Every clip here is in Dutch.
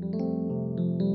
Música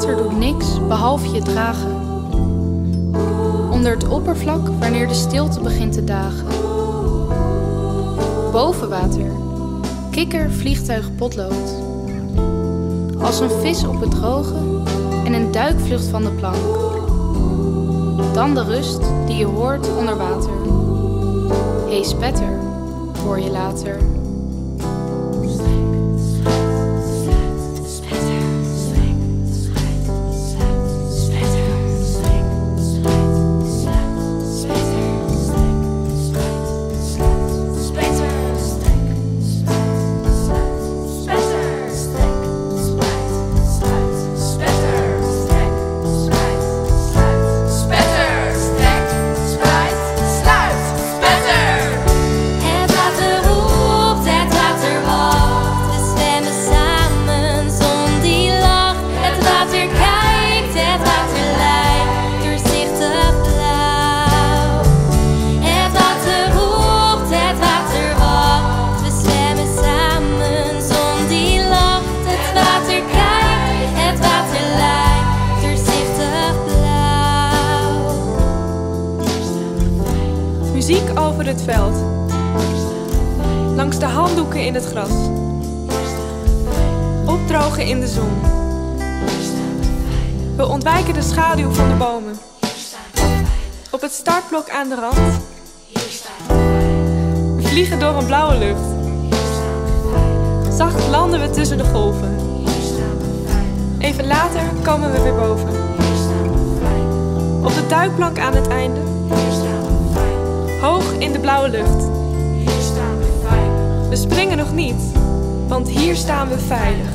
Water doet niks behalve je dragen. Onder het oppervlak wanneer de stilte begint te dagen. Boven water, kikker, vliegtuig, potlood. Als een vis op het droge en een duikvlucht van de plank. Dan de rust die je hoort onder water. Hey spetter, hoor je later. Over het veld. Langs de handdoeken in het gras. Opdrogen in de zon. We ontwijken de schaduw van de bomen. Op het startblok aan de rand. We vliegen door een blauwe lucht. Zacht landen we tussen de golven. Even later komen we weer boven. Op de duikplank aan het einde. In de blauwe lucht. We springen nog niet, want hier staan we veilig.